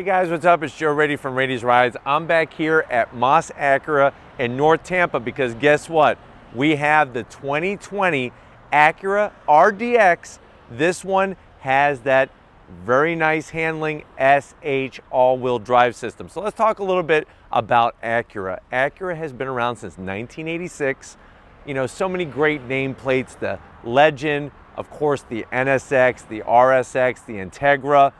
Hey guys, what's up? It's Joe Raiti from Raiti's Rides. I'm back here at Moss Acura in North Tampa because guess what? We have the 2020 Acura RDX. This one has that very nice handling SH all-wheel drive system. So let's talk a little bit about Acura. Acura has been around since 1986. You know, so many great nameplates, the Legend, of course, the NSX, the RSX, the Integra.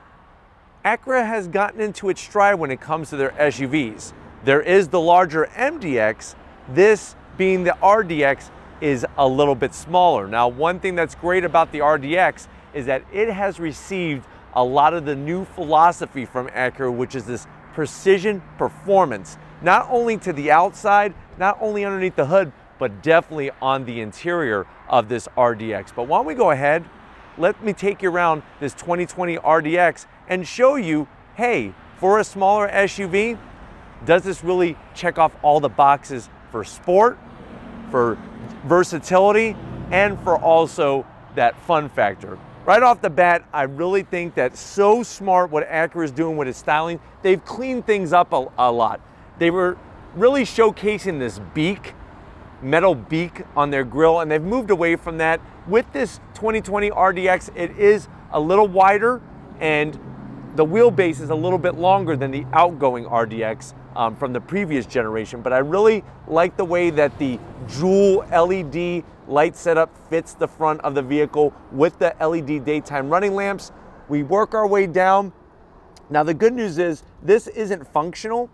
Acura has gotten into its stride when it comes to their SUVs. There is the larger MDX, this being the RDX is a little bit smaller. Now, one thing that's great about the RDX is that it has received a lot of the new philosophy from Acura, which is this precision performance, not only to the outside, not only underneath the hood, but definitely on the interior of this RDX. But why don't we go ahead, let me take you around this 2020 RDX and show you, hey, for a smaller SUV, does this really check off all the boxes for sport, for versatility, and for also that fun factor? Right off the bat, I really think that's so smart what Acura is doing with its styling. They've cleaned things up a, a lot. They were really showcasing this beak, metal beak on their grill, and they've moved away from that. With this 2020 RDX, it is a little wider and the wheelbase is a little bit longer than the outgoing RDX um, from the previous generation, but I really like the way that the dual LED light setup fits the front of the vehicle with the LED daytime running lamps. We work our way down. Now the good news is this isn't functional,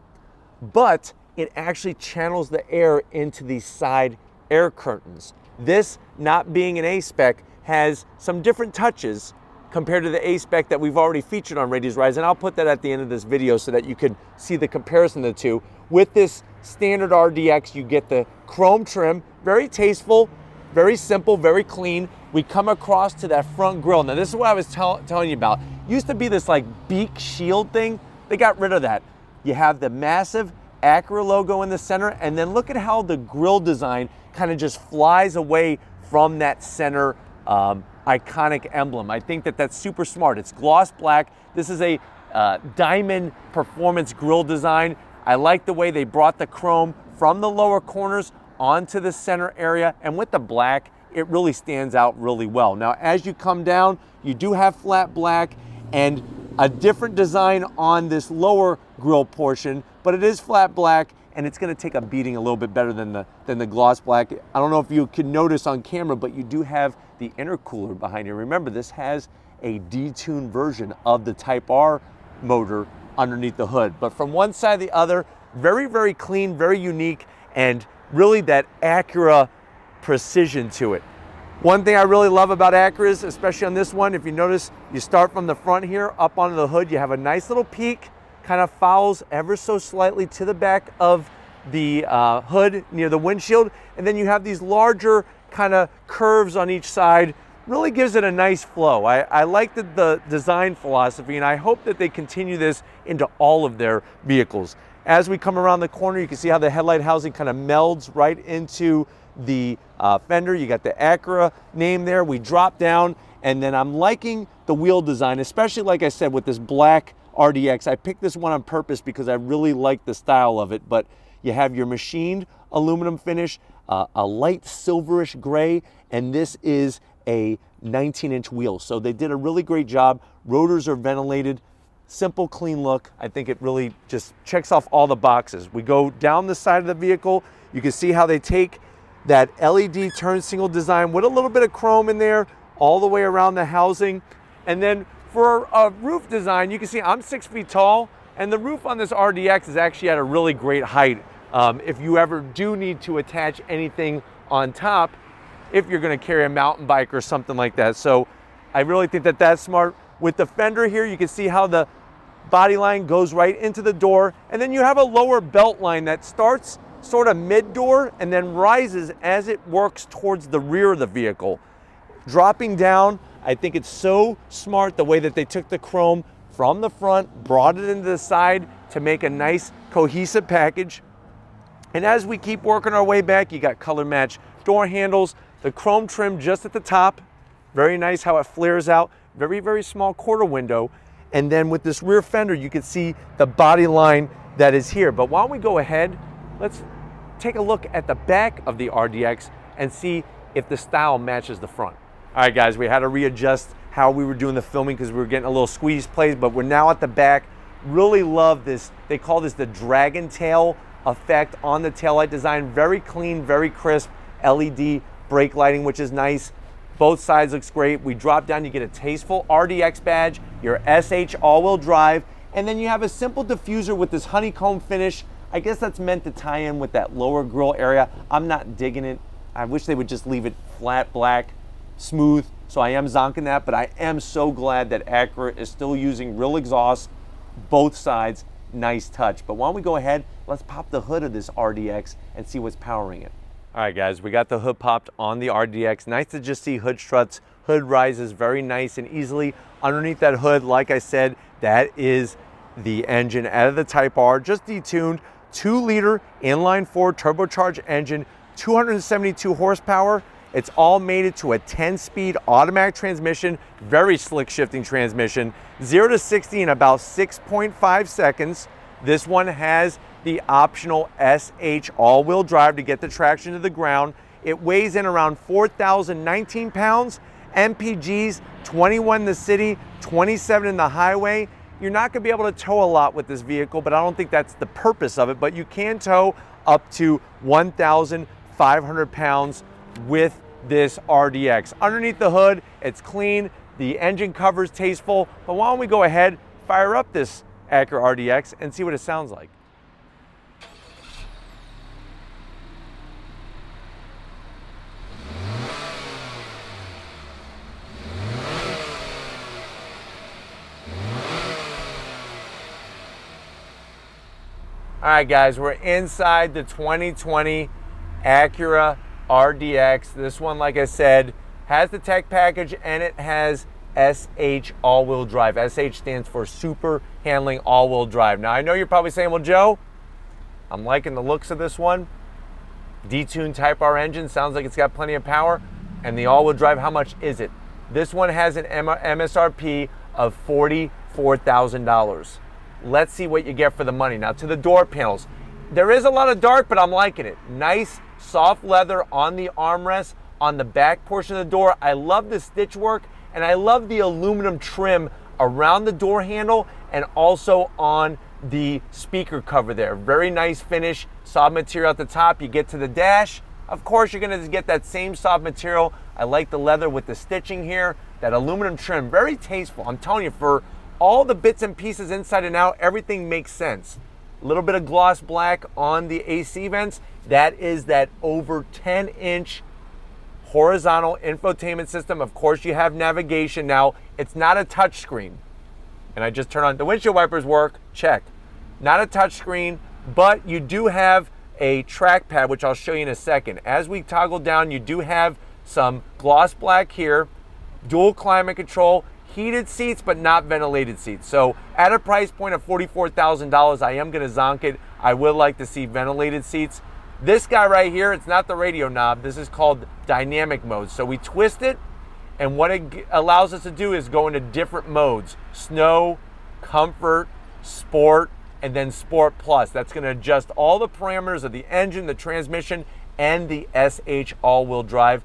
but it actually channels the air into these side air curtains. This, not being an A-spec, has some different touches compared to the A-Spec that we've already featured on Raiti's Rides, and I'll put that at the end of this video so that you can see the comparison of the two. With this standard RDX, you get the chrome trim, very tasteful, very simple, very clean. We come across to that front grille. Now this is what I was tell telling you about. Used to be this like beak shield thing. They got rid of that. You have the massive Acura logo in the center, and then look at how the grille design kind of just flies away from that center um, iconic emblem. I think that that's super smart. It's gloss black. This is a uh, diamond performance grille design. I like the way they brought the chrome from the lower corners onto the center area. And with the black, it really stands out really well. Now, as you come down, you do have flat black and a different design on this lower grille portion, but it is flat black and it's gonna take a beating a little bit better than the, than the gloss black. I don't know if you can notice on camera, but you do have the intercooler behind you. Remember, this has a detuned version of the Type R motor underneath the hood. But from one side to the other, very, very clean, very unique, and really that Acura precision to it. One thing I really love about Acuras, especially on this one, if you notice, you start from the front here, up onto the hood, you have a nice little peak kind of fouls ever so slightly to the back of the uh, hood near the windshield. And then you have these larger kind of curves on each side. Really gives it a nice flow. I, I like the, the design philosophy and I hope that they continue this into all of their vehicles. As we come around the corner, you can see how the headlight housing kind of melds right into the uh, fender. You got the Acura name there. We drop down and then I'm liking the wheel design, especially like I said, with this black RDX. I picked this one on purpose because I really like the style of it, but you have your machined aluminum finish, uh, a light silverish gray, and this is a 19 inch wheel. So they did a really great job. Rotors are ventilated, simple, clean look. I think it really just checks off all the boxes. We go down the side of the vehicle. You can see how they take that LED turn signal design with a little bit of chrome in there all the way around the housing. And then for a roof design, you can see I'm six feet tall, and the roof on this RDX is actually at a really great height. Um, if you ever do need to attach anything on top, if you're gonna carry a mountain bike or something like that. So I really think that that's smart. With the fender here, you can see how the body line goes right into the door, and then you have a lower belt line that starts sort of mid-door and then rises as it works towards the rear of the vehicle. Dropping down, I think it's so smart the way that they took the chrome from the front, brought it into the side to make a nice cohesive package. And as we keep working our way back, you got color match door handles, the chrome trim just at the top. Very nice how it flares out. Very, very small quarter window. And then with this rear fender, you can see the body line that is here. But don't we go ahead, let's take a look at the back of the RDX and see if the style matches the front. All right, guys, we had to readjust how we were doing the filming because we were getting a little squeeze plays, but we're now at the back. Really love this. They call this the dragon tail effect on the taillight design. Very clean, very crisp LED brake lighting, which is nice. Both sides looks great. We drop down, you get a tasteful RDX badge, your SH all-wheel drive, and then you have a simple diffuser with this honeycomb finish. I guess that's meant to tie in with that lower grill area. I'm not digging it. I wish they would just leave it flat black, smooth. So I am zonking that, but I am so glad that Acura is still using real exhaust, both sides, nice touch. But why don't we go ahead, let's pop the hood of this RDX and see what's powering it. All right, guys, we got the hood popped on the RDX. Nice to just see hood struts. Hood rises very nice and easily. Underneath that hood, like I said, that is the engine out of the Type R, just detuned, two liter inline four turbocharged engine, 272 horsepower. It's all mated to a 10 speed automatic transmission, very slick shifting transmission, zero to 60 in about 6.5 seconds. This one has the optional SH all-wheel drive to get the traction to the ground. It weighs in around 4,019 pounds. MPGs, 21 in the city, 27 in the highway. You're not gonna be able to tow a lot with this vehicle, but I don't think that's the purpose of it, but you can tow up to 1,500 pounds with this RDX. Underneath the hood, it's clean, the engine cover is tasteful, but why don't we go ahead, fire up this Acura RDX and see what it sounds like. All right, guys, we're inside the 2020 Acura RDX. This one, like I said, has the tech package and it has SH all-wheel drive. SH stands for Super Handling All-Wheel Drive. Now, I know you're probably saying, well, Joe, I'm liking the looks of this one. Detuned Type R engine, sounds like it's got plenty of power. And the all-wheel drive, how much is it? This one has an MSRP of $44,000 let's see what you get for the money. Now to the door panels. There is a lot of dark, but I'm liking it. Nice soft leather on the armrest, on the back portion of the door. I love the stitch work and I love the aluminum trim around the door handle and also on the speaker cover there. Very nice finish, soft material at the top. You get to the dash, of course you're gonna get that same soft material. I like the leather with the stitching here, that aluminum trim, very tasteful. I'm telling you, for all the bits and pieces inside and out, everything makes sense. A little bit of gloss black on the AC vents. That is that over 10 inch horizontal infotainment system. Of course, you have navigation now. It's not a touchscreen. And I just turn on the windshield wipers work, check. Not a touchscreen, but you do have a trackpad, which I'll show you in a second. As we toggle down, you do have some gloss black here, dual climate control, heated seats, but not ventilated seats. So at a price point of $44,000, I am gonna zonk it. I would like to see ventilated seats. This guy right here, it's not the radio knob. This is called dynamic mode. So we twist it, and what it allows us to do is go into different modes. Snow, comfort, sport, and then sport plus. That's gonna adjust all the parameters of the engine, the transmission, and the SH all-wheel drive.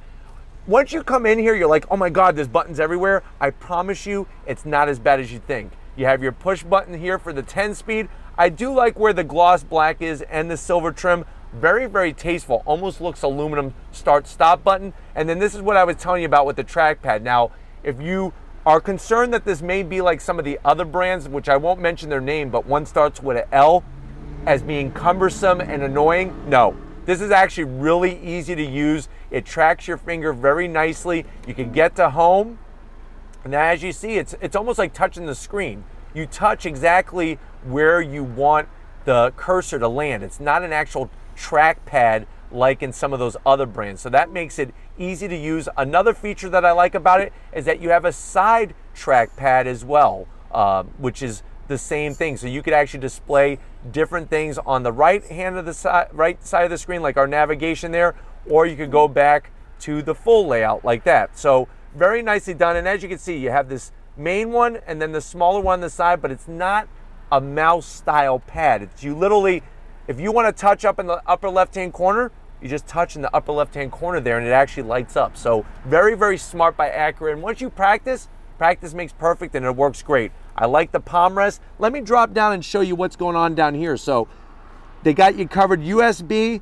Once you come in here, you're like, oh my God, there's buttons everywhere. I promise you, it's not as bad as you think. You have your push button here for the 10 speed. I do like where the gloss black is and the silver trim. Very, very tasteful. Almost looks aluminum start stop button. And then this is what I was telling you about with the trackpad. Now, if you are concerned that this may be like some of the other brands, which I won't mention their name, but one starts with an L, as being cumbersome and annoying, no. This is actually really easy to use. It tracks your finger very nicely. You can get to home. And as you see, it's, it's almost like touching the screen. You touch exactly where you want the cursor to land. It's not an actual trackpad like in some of those other brands. So that makes it easy to use. Another feature that I like about it is that you have a side trackpad as well, uh, which is the same thing. So you could actually display different things on the right hand of the side, right side of the screen, like our navigation there, or you could go back to the full layout like that. So very nicely done. And as you can see, you have this main one and then the smaller one on the side, but it's not a mouse style pad. It's you literally, if you want to touch up in the upper left hand corner, you just touch in the upper left hand corner there and it actually lights up. So very, very smart by Acura. And once you practice, practice makes perfect and it works great. I like the palm rest. Let me drop down and show you what's going on down here. So they got you covered USB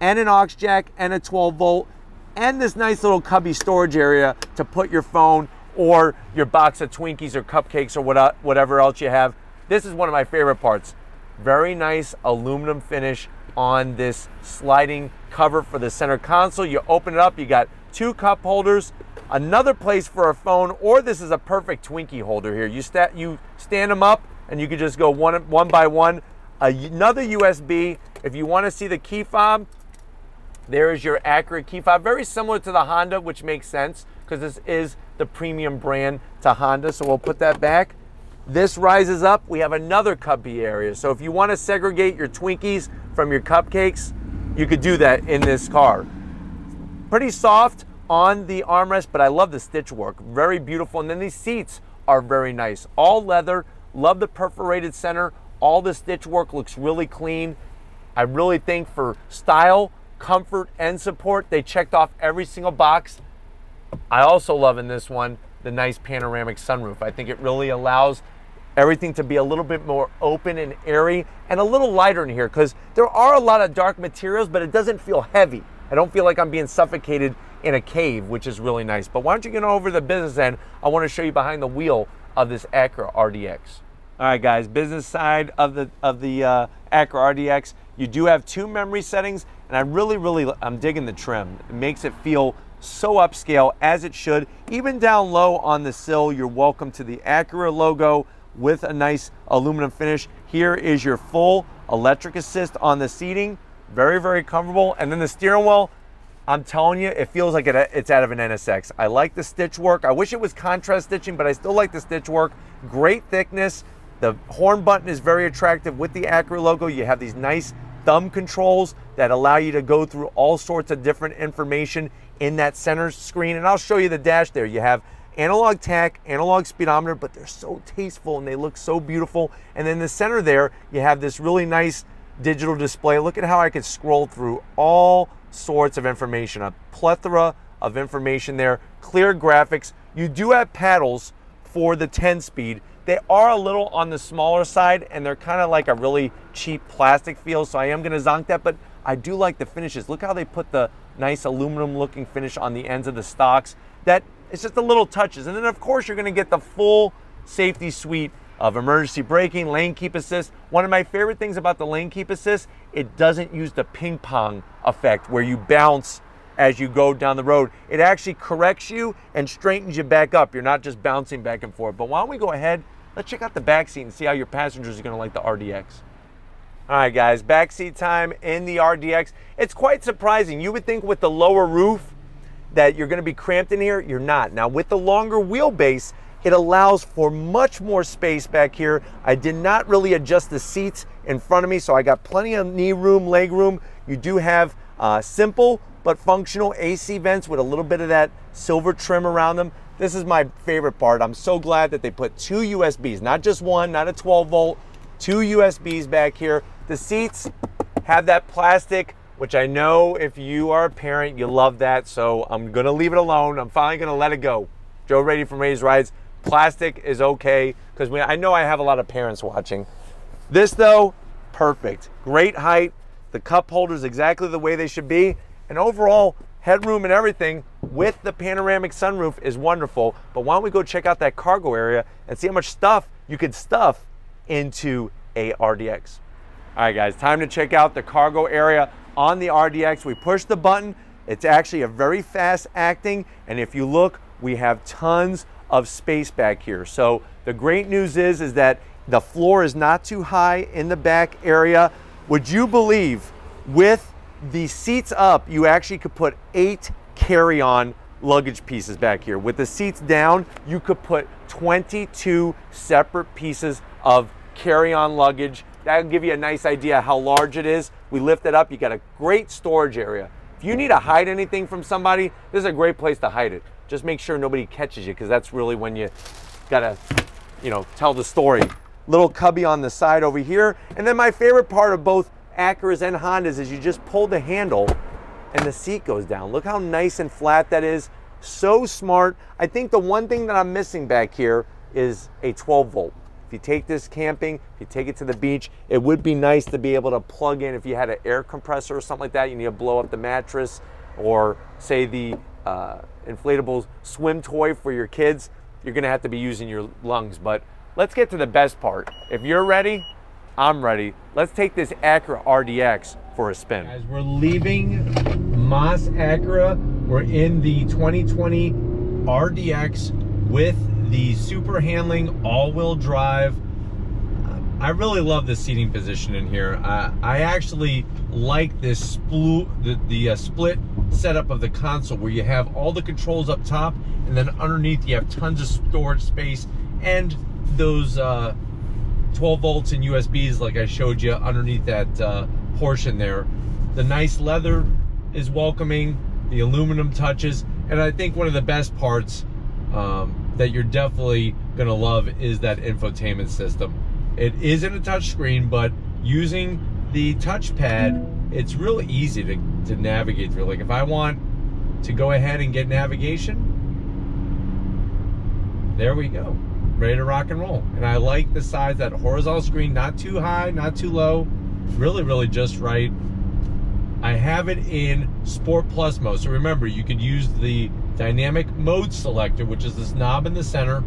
and an aux jack and a 12 volt and this nice little cubby storage area to put your phone or your box of Twinkies or cupcakes or whatever else you have. This is one of my favorite parts. Very nice aluminum finish on this sliding cover for the center console. You open it up, you got two cup holders, another place for a phone, or this is a perfect Twinkie holder here. You, sta you stand them up and you can just go one, one by one. Another USB, if you wanna see the key fob, there is your Acura key fob. Very similar to the Honda, which makes sense because this is the premium brand to Honda. So we'll put that back. This rises up. We have another cubby area. So if you want to segregate your Twinkies from your cupcakes, you could do that in this car. Pretty soft on the armrest, but I love the stitch work. Very beautiful. And then these seats are very nice. All leather. Love the perforated center. All the stitch work looks really clean. I really think for style, comfort, and support, they checked off every single box. I also love in this one the nice panoramic sunroof. I think it really allows everything to be a little bit more open and airy and a little lighter in here because there are a lot of dark materials, but it doesn't feel heavy. I don't feel like I'm being suffocated in a cave, which is really nice. But why don't you get over the business end? I want to show you behind the wheel of this Acura RDX. All right, guys, business side of the of the uh, Acura RDX. You do have two memory settings, and I really, really, I'm digging the trim. It makes it feel so upscale as it should. Even down low on the sill, you're welcome to the Acura logo with a nice aluminum finish. Here is your full electric assist on the seating. Very, very comfortable. And then the steering wheel, I'm telling you, it feels like it, it's out of an NSX. I like the stitch work. I wish it was contrast stitching, but I still like the stitch work. Great thickness. The horn button is very attractive with the Acura logo. You have these nice thumb controls that allow you to go through all sorts of different information in that center screen. And I'll show you the dash there. You have analog tach, analog speedometer, but they're so tasteful and they look so beautiful. And then the center there, you have this really nice digital display. Look at how I can scroll through all sorts of information, a plethora of information there, clear graphics. You do have paddles for the 10 speed. They are a little on the smaller side and they're kind of like a really cheap plastic feel. So I am gonna zonk that, but I do like the finishes. Look how they put the nice aluminum looking finish on the ends of the stocks. That it's just the little touches. And then of course you're gonna get the full safety suite of emergency braking, lane keep assist. One of my favorite things about the lane keep assist, it doesn't use the ping pong effect where you bounce as you go down the road. It actually corrects you and straightens you back up. You're not just bouncing back and forth. But why don't we go ahead, let's check out the back seat and see how your passengers are gonna like the RDX. All right, guys, backseat time in the RDX. It's quite surprising. You would think with the lower roof that you're gonna be cramped in here. You're not. Now, with the longer wheelbase, it allows for much more space back here. I did not really adjust the seats in front of me, so I got plenty of knee room, leg room. You do have uh, simple but functional AC vents with a little bit of that silver trim around them. This is my favorite part. I'm so glad that they put two USBs, not just one, not a 12 volt, two USBs back here. The seats have that plastic, which I know if you are a parent, you love that. So I'm gonna leave it alone. I'm finally gonna let it go. Joe Raiti from Raiti's Rides. Plastic is okay, because I know I have a lot of parents watching. This though, perfect. Great height. The cup holders exactly the way they should be. And overall, headroom and everything with the panoramic sunroof is wonderful. But why don't we go check out that cargo area and see how much stuff you could stuff into a RDX. All right, guys, time to check out the cargo area on the RDX. We push the button. It's actually a very fast acting. And if you look, we have tons of space back here. So the great news is, is that the floor is not too high in the back area. Would you believe with the seats up, you actually could put eight carry-on luggage pieces back here. With the seats down, you could put 22 separate pieces of carry-on luggage That'll give you a nice idea how large it is. We lift it up, you got a great storage area. If you need to hide anything from somebody, this is a great place to hide it. Just make sure nobody catches you because that's really when you gotta, you know, tell the story. Little cubby on the side over here. And then my favorite part of both Acuras and Hondas is you just pull the handle and the seat goes down. Look how nice and flat that is. So smart. I think the one thing that I'm missing back here is a 12 volt. If you take this camping, if you take it to the beach, it would be nice to be able to plug in if you had an air compressor or something like that, you need to blow up the mattress or say the uh, inflatable swim toy for your kids, you're gonna have to be using your lungs. But let's get to the best part. If you're ready, I'm ready. Let's take this Acura RDX for a spin. Guys, we're leaving Moss Acura. We're in the 2020 RDX with the super handling all-wheel drive. I really love the seating position in here. Uh, I actually like this splu the, the uh, split setup of the console where you have all the controls up top and then underneath you have tons of storage space and those uh, 12 volts and USBs like I showed you underneath that uh, portion there. The nice leather is welcoming, the aluminum touches, and I think one of the best parts um, that you're definitely gonna love is that infotainment system. It isn't a touch screen, but using the touchpad, it's real easy to, to navigate through. Like if I want to go ahead and get navigation, there we go. Ready to rock and roll. And I like the size, that horizontal screen, not too high, not too low. Really, really just right. I have it in Sport Plus mode. So remember, you could use the dynamic mode selector, which is this knob in the center.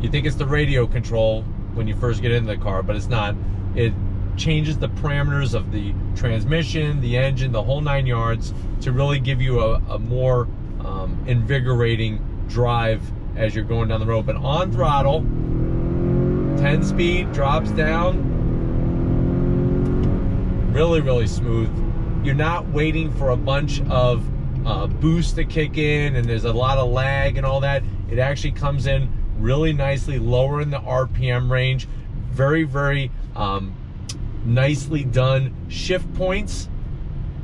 You think it's the radio control when you first get into the car, but it's not. It changes the parameters of the transmission, the engine, the whole nine yards to really give you a, a more um, invigorating drive as you're going down the road. But on throttle, 10 speed, drops down, really, really smooth. You're not waiting for a bunch of uh, boost to kick in and there's a lot of lag and all that. It actually comes in really nicely, lower in the RPM range. Very, very um, nicely done shift points.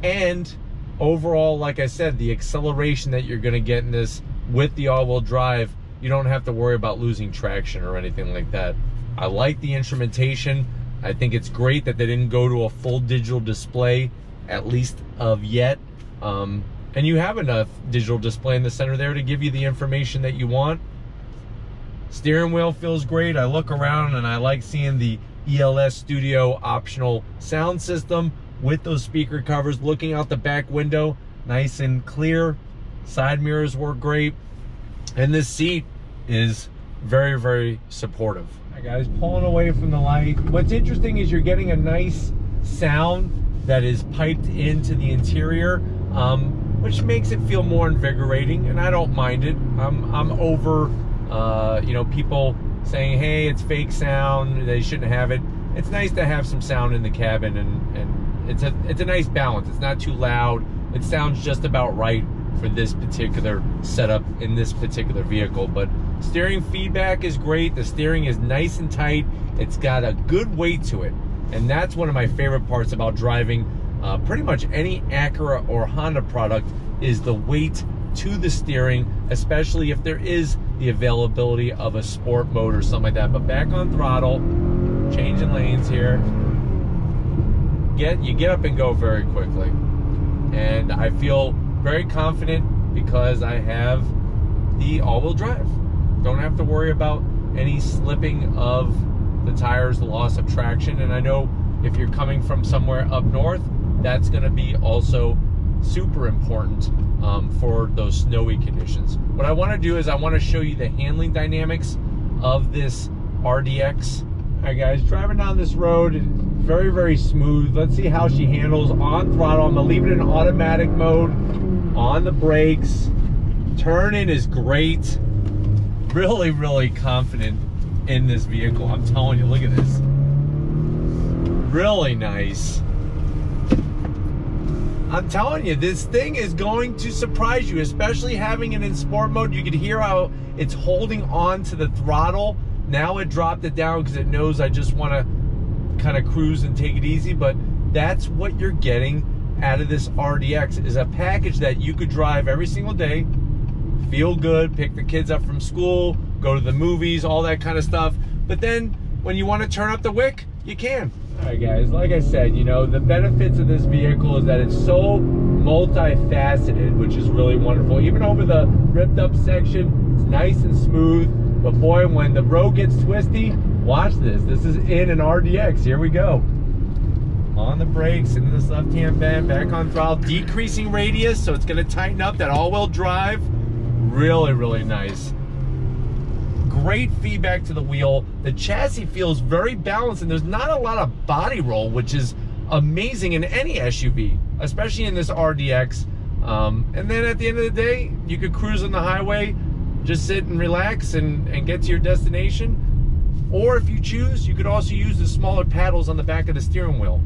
And overall, like I said, the acceleration that you're going to get in this with the all-wheel drive you don't have to worry about losing traction or anything like that. I like the instrumentation. I think it's great that they didn't go to a full digital display, at least of yet. Um, and you have enough digital display in the center there to give you the information that you want. Steering wheel feels great. I look around and I like seeing the ELS Studio optional sound system with those speaker covers looking out the back window, nice and clear. Side mirrors work great. And this seat is very, very supportive. Guys, pulling away from the light. What's interesting is you're getting a nice sound that is piped into the interior, um, which makes it feel more invigorating, and I don't mind it. I'm, I'm over, uh, you know, people saying, hey, it's fake sound, they shouldn't have it. It's nice to have some sound in the cabin, and, and it's, a, it's a nice balance. It's not too loud. It sounds just about right for this particular setup in this particular vehicle. But steering feedback is great. The steering is nice and tight. It's got a good weight to it. And that's one of my favorite parts about driving uh, pretty much any Acura or Honda product is the weight to the steering, especially if there is the availability of a sport mode or something like that. But back on throttle, changing lanes here. Get you get up and go very quickly. And I feel very confident because I have the all-wheel drive. Don't have to worry about any slipping of the tires, the loss of traction. And I know if you're coming from somewhere up north, that's going to be also super important um, for those snowy conditions. What I want to do is I want to show you the handling dynamics of this RDX. All right, guys, driving down this road, very, very smooth. Let's see how she handles on throttle. I'm gonna leave it in automatic mode on the brakes. Turning is great. Really, really confident in this vehicle. I'm telling you, look at this. Really nice. I'm telling you, this thing is going to surprise you, especially having it in sport mode. You can hear how it's holding on to the throttle. Now it dropped it down because it knows I just want to kind of cruise and take it easy, but that's what you're getting out of this RDX is a package that you could drive every single day, feel good, pick the kids up from school, go to the movies, all that kind of stuff. But then when you want to turn up the wick, you can. All right, guys, like I said, you know, the benefits of this vehicle is that it's so multifaceted, which is really wonderful. Even over the ripped up section, it's nice and smooth. But boy, when the road gets twisty, watch this. This is in an RDX. Here we go. On the brakes, into this left-hand bend, back on throttle, decreasing radius, so it's gonna tighten up that all-wheel drive. Really, really nice great feedback to the wheel. The chassis feels very balanced and there's not a lot of body roll, which is amazing in any SUV, especially in this RDX. Um, and then at the end of the day, you could cruise on the highway, just sit and relax and, and get to your destination. Or if you choose, you could also use the smaller paddles on the back of the steering wheel.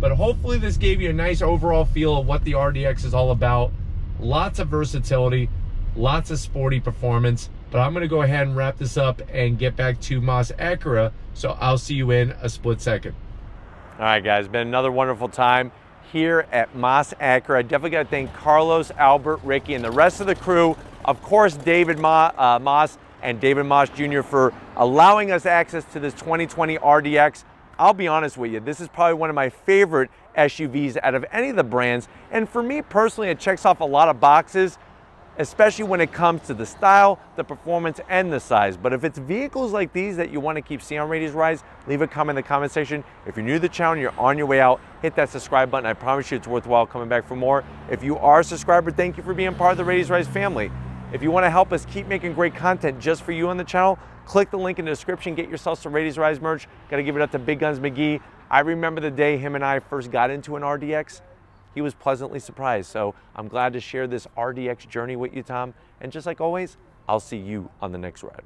But hopefully this gave you a nice overall feel of what the RDX is all about. Lots of versatility, lots of sporty performance. But I'm gonna go ahead and wrap this up and get back to Moss Acura. So I'll see you in a split second. All right, guys, been another wonderful time here at Moss Acura. I definitely got to thank Carlos, Albert, Ricky, and the rest of the crew. Of course, David Ma uh, Moss and David Moss Jr. for allowing us access to this 2020 RDX. I'll be honest with you, this is probably one of my favorite SUVs out of any of the brands. And for me personally, it checks off a lot of boxes especially when it comes to the style, the performance, and the size. But if it's vehicles like these that you want to keep seeing on Raiti's Rides, leave a comment in the comment section. If you're new to the channel you're on your way out, hit that subscribe button. I promise you it's worthwhile coming back for more. If you are a subscriber, thank you for being part of the Raiti's Rides family. If you want to help us keep making great content just for you on the channel, click the link in the description, get yourself some Raiti's Rides merch. Got to give it up to Big Guns McGee. I remember the day him and I first got into an RDX he was pleasantly surprised. So I'm glad to share this RDX journey with you, Tom. And just like always, I'll see you on the next ride.